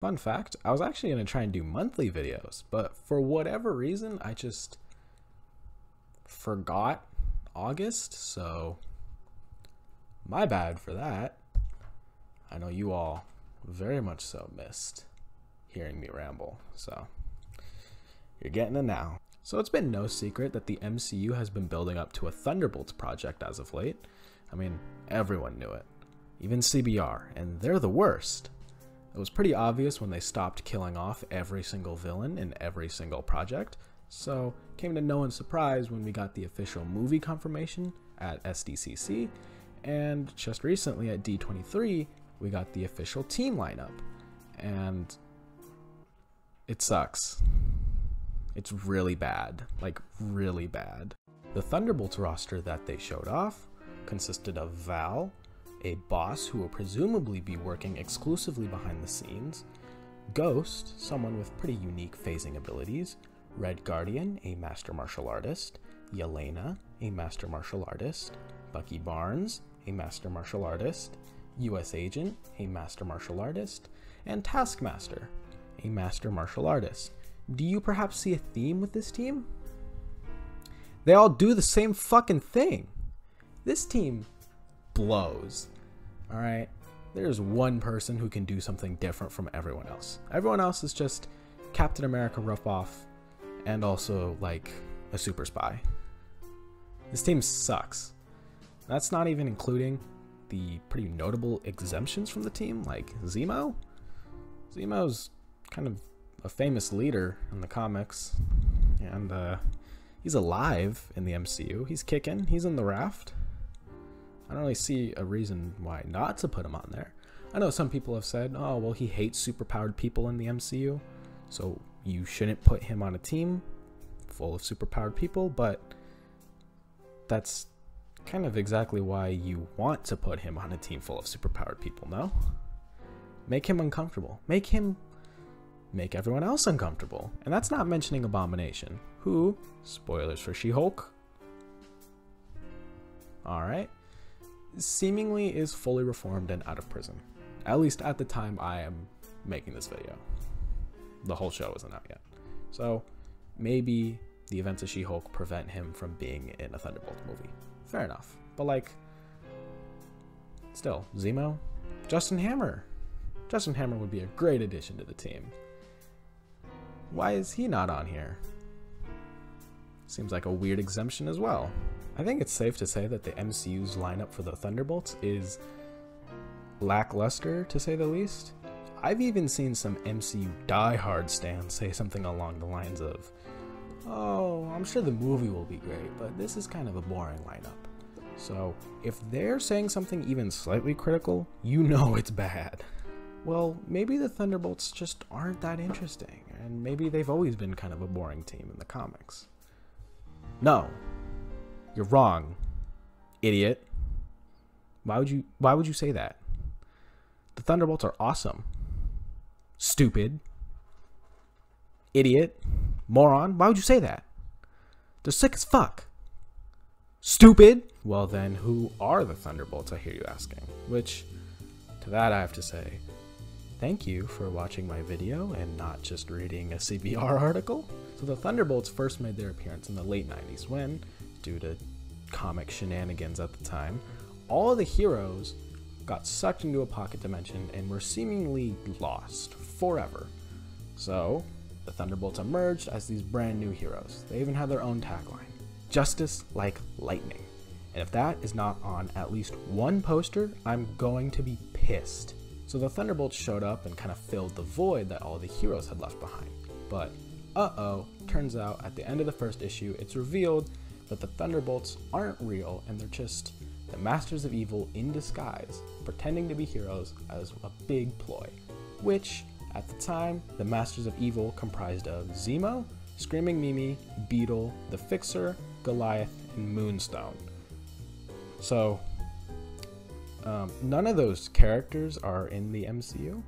Fun fact, I was actually going to try and do monthly videos, but for whatever reason, I just forgot August, so my bad for that. I know you all very much so missed hearing me ramble, so you're getting it now. So it's been no secret that the MCU has been building up to a Thunderbolts project as of late. I mean, everyone knew it, even CBR, and they're the worst. It was pretty obvious when they stopped killing off every single villain in every single project, so came to no one's surprise when we got the official movie confirmation at SDCC, and just recently at D23, we got the official team lineup. And it sucks. It's really bad. Like, really bad. The Thunderbolts roster that they showed off consisted of Val, a boss who will presumably be working exclusively behind the scenes, Ghost, someone with pretty unique phasing abilities, Red Guardian, a master martial artist, Yelena, a master martial artist, Bucky Barnes, a master martial artist, US Agent, a master martial artist, and Taskmaster, a master martial artist. Do you perhaps see a theme with this team? They all do the same fucking thing. This team blows. All right? There's one person who can do something different from everyone else. Everyone else is just Captain America rough off and also like a super spy. This team sucks. That's not even including the pretty notable exemptions from the team, like Zemo. Zemo's kind of a famous leader in the comics, and uh, he's alive in the MCU. He's kicking. He's in the raft. I don't really see a reason why not to put him on there. I know some people have said, "Oh, well, he hates superpowered people in the MCU, so you shouldn't put him on a team full of superpowered people." But that's kind of exactly why you want to put him on a team full of superpowered people, no? Make him uncomfortable. Make him make everyone else uncomfortable. And that's not mentioning Abomination, who, spoilers for She Hulk, alright, seemingly is fully reformed and out of prison. At least at the time I am making this video. The whole show isn't out yet. So maybe the events of She Hulk prevent him from being in a Thunderbolt movie. Fair enough. But like, still, Zemo, Justin Hammer. Justin Hammer would be a great addition to the team. Why is he not on here? Seems like a weird exemption as well. I think it's safe to say that the MCU's lineup for the Thunderbolts is lackluster, to say the least. I've even seen some MCU diehard stands say something along the lines of, oh, I'm sure the movie will be great, but this is kind of a boring lineup. So, if they're saying something even slightly critical, you know it's bad. Well, maybe the Thunderbolts just aren't that interesting, and maybe they've always been kind of a boring team in the comics. No. You're wrong, idiot. Why would you why would you say that? The Thunderbolts are awesome. Stupid. Idiot. Moron. Why would you say that? They're sick as fuck. Stupid. Well then, who are the Thunderbolts, I hear you asking? Which, to that I have to say, thank you for watching my video and not just reading a CBR article. So the Thunderbolts first made their appearance in the late 90s when, due to comic shenanigans at the time, all of the heroes got sucked into a pocket dimension and were seemingly lost forever. So, the Thunderbolts emerged as these brand new heroes. They even had their own tagline Justice like lightning. And if that is not on at least one poster, I'm going to be pissed. So the Thunderbolts showed up and kind of filled the void that all the heroes had left behind. But uh oh, turns out at the end of the first issue, it's revealed that the Thunderbolts aren't real and they're just the Masters of Evil in disguise, pretending to be heroes as a big ploy. Which, at the time, the Masters of Evil comprised of Zemo, Screaming Mimi, Beetle, The Fixer, Goliath, and Moonstone. So, um, none of those characters are in the MCU,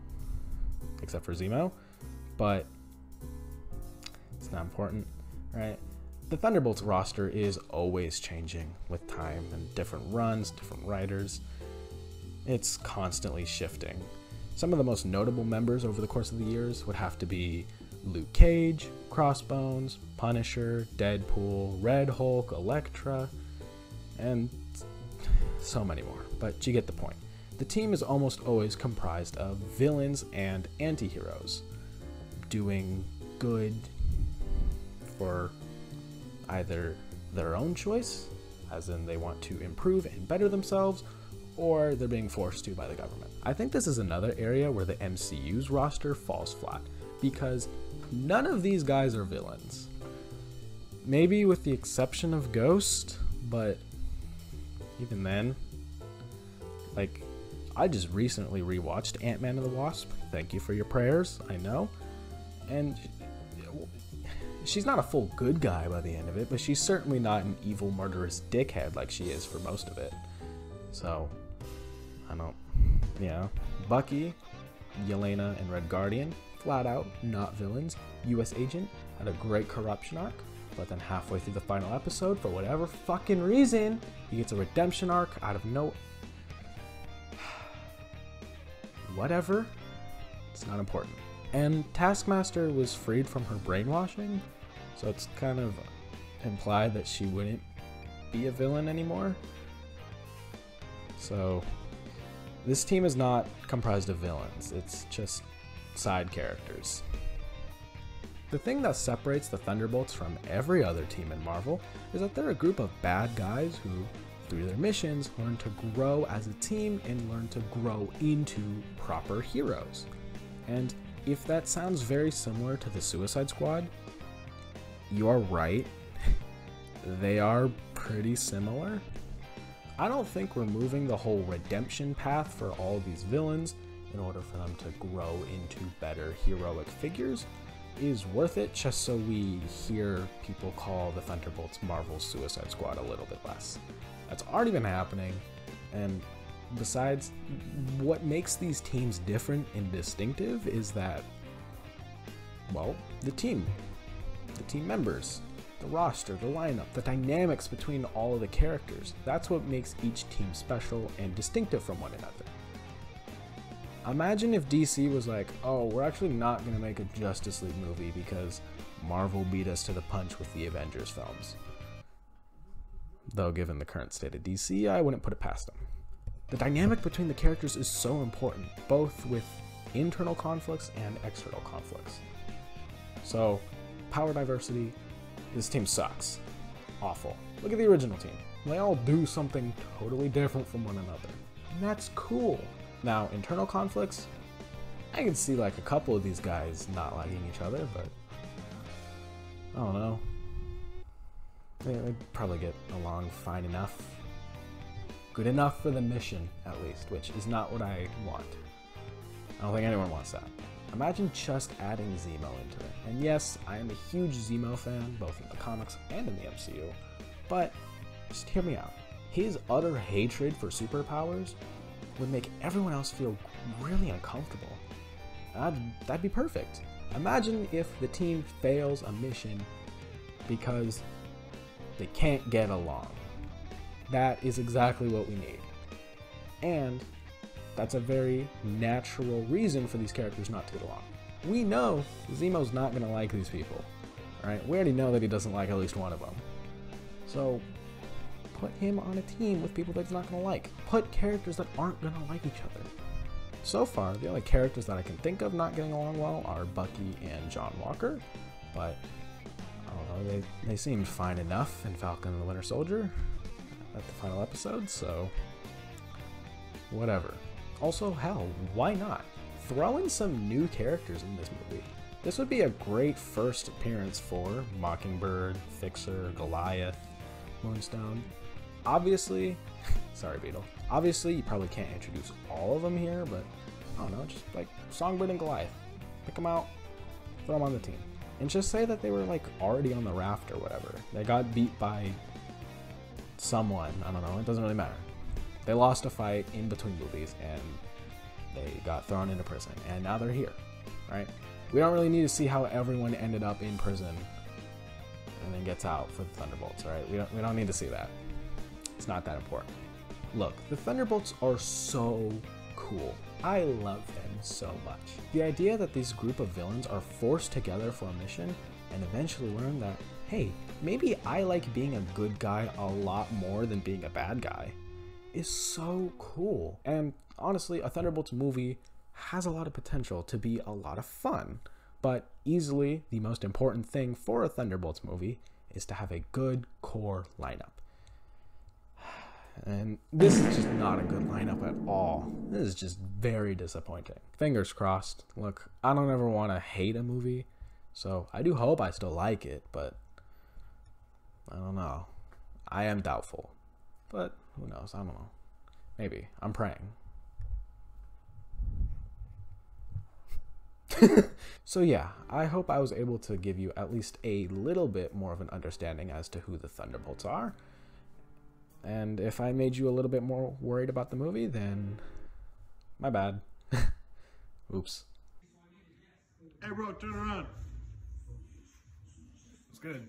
except for Zemo, but it's not important, right? The Thunderbolts roster is always changing with time and different runs, different writers. It's constantly shifting. Some of the most notable members over the course of the years would have to be Luke Cage, Crossbones, Punisher, Deadpool, Red Hulk, Elektra, and so many more, but you get the point. The team is almost always comprised of villains and anti heroes doing good for either their own choice, as in they want to improve and better themselves, or they're being forced to by the government. I think this is another area where the MCU's roster falls flat, because none of these guys are villains. Maybe with the exception of Ghost, but even then, like, I just recently rewatched Ant Man and the Wasp. Thank you for your prayers, I know. And she's not a full good guy by the end of it, but she's certainly not an evil, murderous dickhead like she is for most of it. So, I don't, you know. Bucky, Yelena, and Red Guardian, flat out not villains. US Agent had a great corruption arc, but then halfway through the final episode, for whatever fucking reason, he gets a redemption arc out of no. whatever. It's not important. And Taskmaster was freed from her brainwashing, so it's kind of implied that she wouldn't be a villain anymore. So, this team is not comprised of villains, it's just side characters. The thing that separates the Thunderbolts from every other team in Marvel is that they're a group of bad guys who, through their missions, learn to grow as a team and learn to grow into proper heroes. And if that sounds very similar to the Suicide Squad, you are right. they are pretty similar. I don't think removing the whole redemption path for all these villains in order for them to grow into better heroic figures is worth it just so we hear people call the Thunderbolts Marvel's Suicide Squad a little bit less. That's already been happening, and besides, what makes these teams different and distinctive is that, well, the team, the team members, the roster, the lineup, the dynamics between all of the characters. That's what makes each team special and distinctive from one another. Imagine if DC was like, oh, we're actually not going to make a Justice League movie because Marvel beat us to the punch with the Avengers films. Though, given the current state of DC, I wouldn't put it past them. The dynamic between the characters is so important, both with internal conflicts and external conflicts. So, power diversity, this team sucks. Awful. Look at the original team. They all do something totally different from one another. And that's cool. Now, internal conflicts, I can see like a couple of these guys not liking each other, but I don't know. They, would probably get along fine enough. Good enough for the mission, at least, which is not what I want. I don't think anyone wants that. Imagine just adding Zemo into it. And yes, I am a huge Zemo fan, both in the comics and in the MCU, but just hear me out. His utter hatred for superpowers would make everyone else feel really uncomfortable. That'd, that'd be perfect. Imagine if the team fails a mission because they can't get along. That is exactly what we need. And that's a very natural reason for these characters not to get along. We know Zemo's not going to like these people, right? We already know that he doesn't like at least one of them. So put him on a team with people that he's not going to like. Put characters that aren't going to like each other. So far, the only characters that I can think of not getting along well are Bucky and John Walker, but I don't know, they, they seemed fine enough in Falcon and the Winter Soldier at the final episode, so whatever. Also, hell, why not? Throw in some new characters in this movie. This would be a great first appearance for Mockingbird, Fixer, Goliath, Moonstone, obviously, sorry, Beetle. Obviously, you probably can't introduce all of them here, but I don't know, just like Songbird and Goliath. Pick them out, throw them on the team. And just say that they were like already on the raft or whatever. They got beat by someone. I don't know, it doesn't really matter. They lost a fight in between movies and they got thrown into prison. And now they're here, right? We don't really need to see how everyone ended up in prison and then gets out for the Thunderbolts, right? We don't, we don't need to see that. It's not that important. Look, the Thunderbolts are so cool. I love them so much. The idea that this group of villains are forced together for a mission and eventually learn that, hey, maybe I like being a good guy a lot more than being a bad guy is so cool. And honestly, a Thunderbolts movie has a lot of potential to be a lot of fun. But easily, the most important thing for a Thunderbolts movie is to have a good core lineup. And this is just not a good lineup at all. This is just very disappointing. Fingers crossed. Look, I don't ever want to hate a movie, so I do hope I still like it, but I don't know. I am doubtful. But who knows? I don't know. Maybe. I'm praying. so yeah, I hope I was able to give you at least a little bit more of an understanding as to who the Thunderbolts are. And if I made you a little bit more worried about the movie, then my bad. Oops. Hey bro, turn around. It's good.